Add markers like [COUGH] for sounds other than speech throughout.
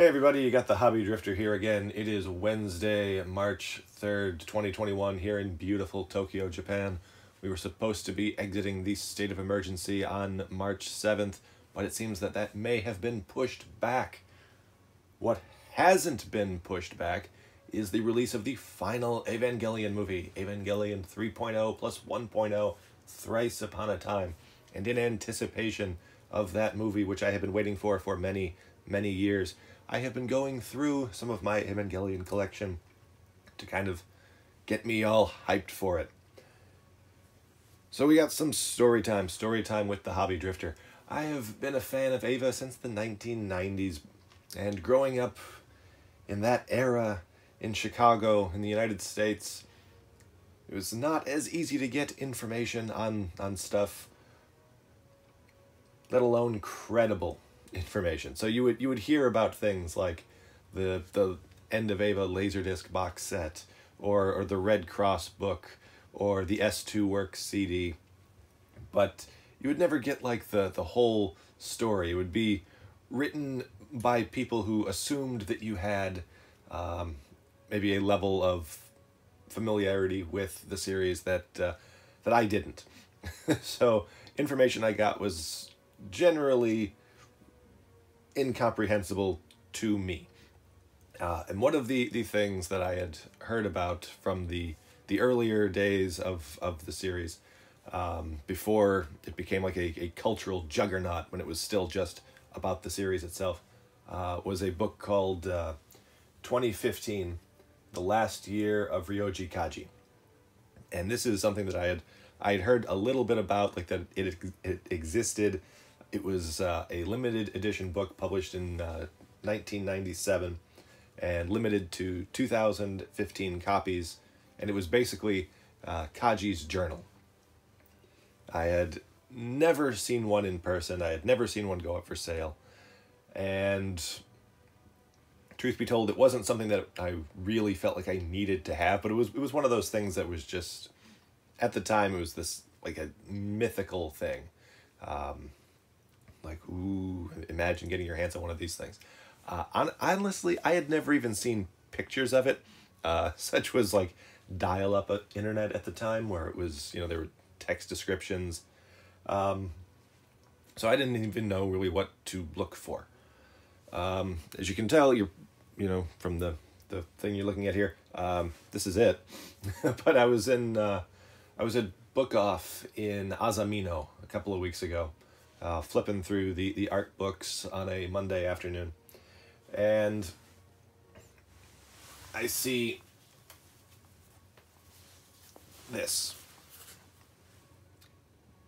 Hey everybody, you got the Hobby Drifter here again. It is Wednesday, March 3rd, 2021 here in beautiful Tokyo, Japan. We were supposed to be exiting the state of emergency on March 7th, but it seems that that may have been pushed back. What hasn't been pushed back is the release of the final Evangelion movie, Evangelion 3.0 plus 1.0, Thrice Upon a Time. And in anticipation of that movie, which I have been waiting for for many, many years, I have been going through some of my Evangelion collection to kind of get me all hyped for it. So we got some story time, story time with the Hobby Drifter. I have been a fan of Eva since the 1990s, and growing up in that era in Chicago, in the United States, it was not as easy to get information on, on stuff, let alone credible information. So you would you would hear about things like the the End of Eva Laserdisc box set, or or the Red Cross book, or the S2 Works CD, but you would never get like the the whole story. It would be written by people who assumed that you had um, maybe a level of familiarity with the series that uh, that I didn't. [LAUGHS] so information I got was generally incomprehensible to me. Uh, and one of the, the things that I had heard about from the the earlier days of, of the series, um, before it became like a, a cultural juggernaut when it was still just about the series itself, uh, was a book called uh, 2015, The Last Year of Ryoji Kaji. And this is something that I had I had heard a little bit about, like that it, it existed it was uh, a limited edition book published in uh, 1997 and limited to 2015 copies. And it was basically uh, Kaji's journal. I had never seen one in person. I had never seen one go up for sale. And truth be told, it wasn't something that I really felt like I needed to have, but it was it was one of those things that was just at the time it was this like a mythical thing. Um, like, ooh, imagine getting your hands on one of these things. Uh, on, honestly, I had never even seen pictures of it. Uh, [LAUGHS] such was like dial up internet at the time where it was, you know, there were text descriptions. Um, so I didn't even know really what to look for. Um, as you can tell, you're, you know, from the, the thing you're looking at here, um, this is it. [LAUGHS] but I was in, uh, I was at Book Off in Azamino a couple of weeks ago uh, flipping through the, the art books on a Monday afternoon. And I see this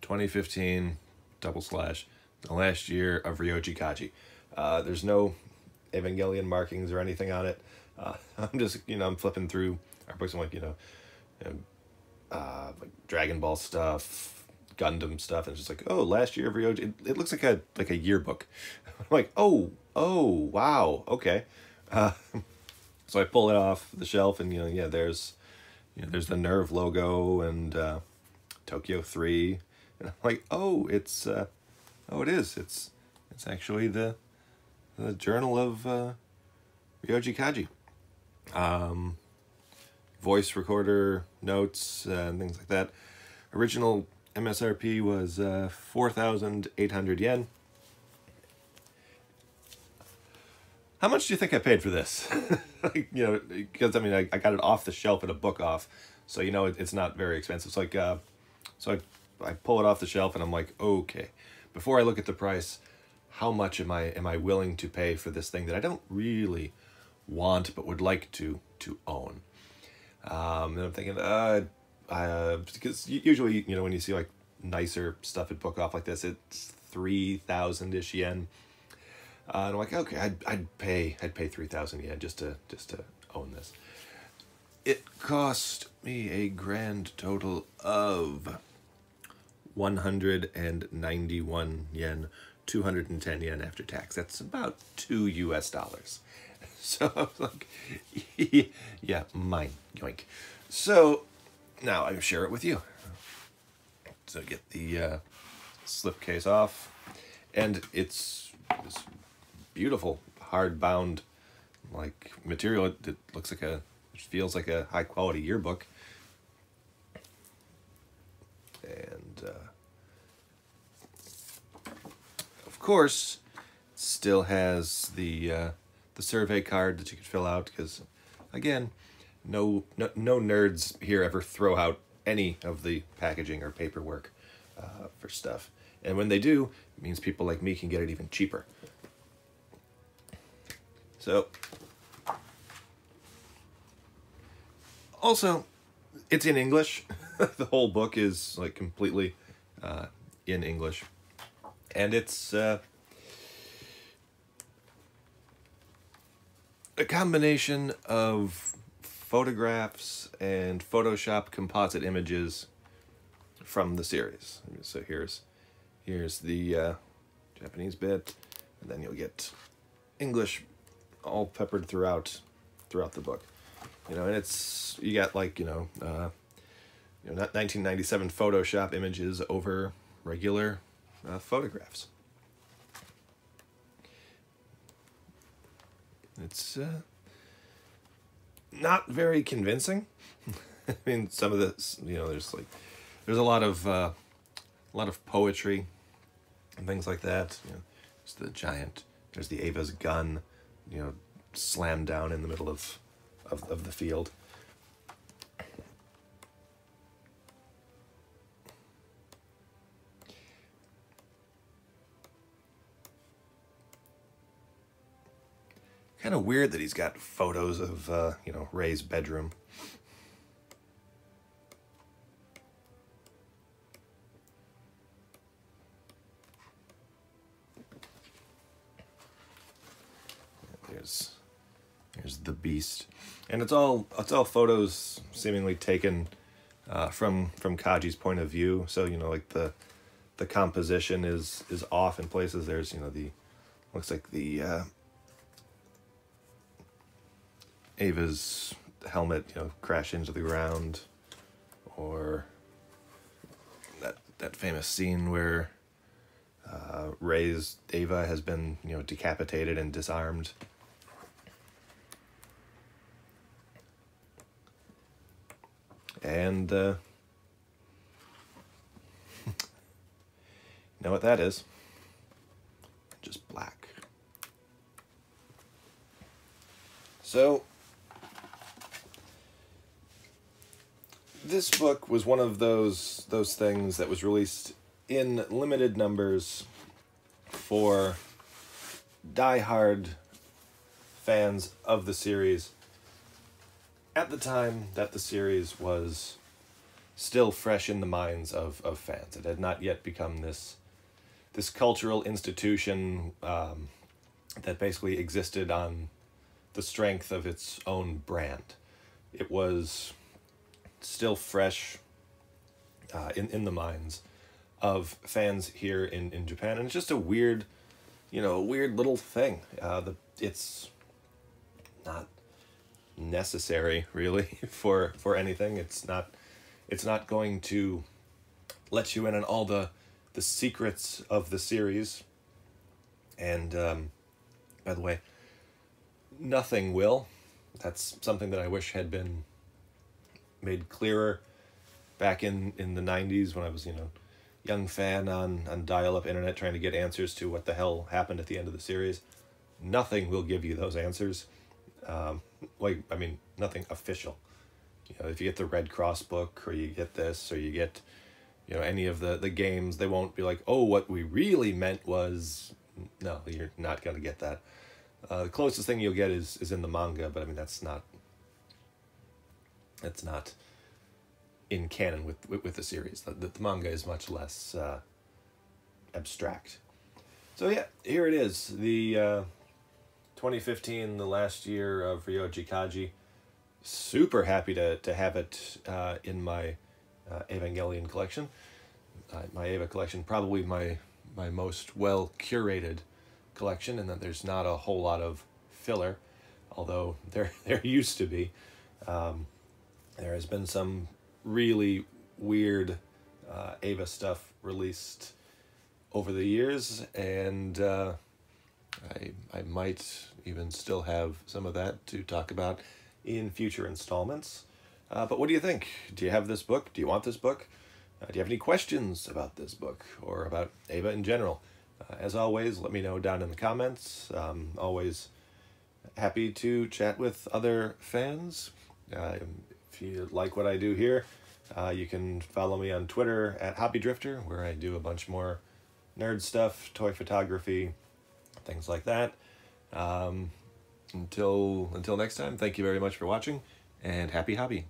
2015 double slash the last year of Ryoji Kaji. Uh, there's no Evangelion markings or anything on it. Uh, [LAUGHS] I'm just, you know, I'm flipping through our books. I'm like, you know, uh, like Dragon Ball stuff, Gundam stuff, and it's just like, oh, last year of Ryoji, it, it looks like a like a yearbook. [LAUGHS] I'm like, oh, oh, wow, okay. Uh, [LAUGHS] so I pull it off the shelf, and you know, yeah, there's, you know, there's the NERV logo and uh, Tokyo Three, and I'm like, oh, it's, uh, oh, it is. It's, it's actually the, the Journal of uh, Ryoji Kaji. Um, voice recorder notes and things like that. Original MSRP was uh, 4,800 yen. How much do you think I paid for this? [LAUGHS] like, you know, because I mean, I, I got it off the shelf at a book off, so you know it, it's not very expensive. It's like, uh, so I, I pull it off the shelf and I'm like, okay, before I look at the price, how much am I am I willing to pay for this thing that I don't really want but would like to to own? Um, and I'm thinking, uh, uh, because usually, you know, when you see like nicer stuff at Book Off like this, it's 3,000-ish yen. Uh, and I'm like, okay, I'd, I'd pay, I'd pay 3,000 yen just to, just to own this. It cost me a grand total of 191 yen, 210 yen after tax. That's about two US dollars. [LAUGHS] So I was like, [LAUGHS] yeah, mine, yoink. So now I share it with you. So get the uh, slipcase off, and it's this beautiful hardbound like material. It, it looks like a, it feels like a high quality yearbook. And uh, of course, still has the uh, the survey card that you could fill out because, again, no, no no nerds here ever throw out any of the packaging or paperwork uh, for stuff. And when they do, it means people like me can get it even cheaper. So, also, it's in English. [LAUGHS] the whole book is like completely uh, in English, and it's uh, a combination of photographs and Photoshop composite images from the series. So here's here's the uh, Japanese bit, and then you'll get English all peppered throughout throughout the book. You know, and it's you got like you know, uh, you know, not 1997 Photoshop images over regular uh, photographs. It's uh, not very convincing. [LAUGHS] I mean, some of this, you know, there's like, there's a lot of, uh, a lot of poetry and things like that. You know, there's the giant, there's the Eva's gun, you know, slammed down in the middle of, of, of the field. Kind of weird that he's got photos of, uh, you know, Rei's bedroom. There's, there's the beast, and it's all it's all photos seemingly taken uh, from from Kaji's point of view. So you know, like the the composition is is off in places. There's you know the looks like the uh, Eva's helmet, you know, crash into the ground, or that that famous scene where uh, Rei's Eva has been, you know, decapitated and disarmed. And uh, [LAUGHS] you know what that is? Just black. So this book was one of those those things that was released in limited numbers for die-hard fans of the series at the time that the series was still fresh in the minds of, of fans. It had not yet become this this cultural institution um, that basically existed on the strength of its own brand. It was still fresh uh, in, in the minds of fans here in, in Japan. And it's just a weird, you know, a weird little thing. Uh, the It's not necessary really [LAUGHS] for for anything it's not it's not going to let you in on all the the secrets of the series and um, by the way nothing will that's something that i wish had been made clearer back in in the 90s when i was you know young fan on on dial-up internet trying to get answers to what the hell happened at the end of the series nothing will give you those answers um, like I mean nothing official. You know, if you get the Red Cross book or you get this or you get, you know, any of the the games, they won't be like, oh, what we really meant was, no, you're not gonna get that. Uh, the closest thing you'll get is is in the manga, but I mean that's not. That's not. In canon with with, with the series, the, the, manga is much less uh, abstract. So yeah, here it is. The uh, 2015, the last year of Ryoji Kaji. Super happy to, to have it uh, in my uh, Evangelion collection. Uh, my Eva collection, probably my, my most well curated collection, and that there's not a whole lot of filler, although [LAUGHS] there, there used to be. Um, there has been some really weird uh, Eva stuff released over the years, and uh, I, I might even still have some of that to talk about in future installments. Uh, but what do you think? Do you have this book? Do you want this book? Uh, do you have any questions about this book or about Eva in general? Uh, as always, let me know down in the comments. Um, always happy to chat with other fans. If you like what I do here, uh, you can follow me on Twitter at Hobby Drifter, where I do a bunch more nerd stuff, toy photography, things like that. Um, until until next time, thank you very much for watching, and happy hobby.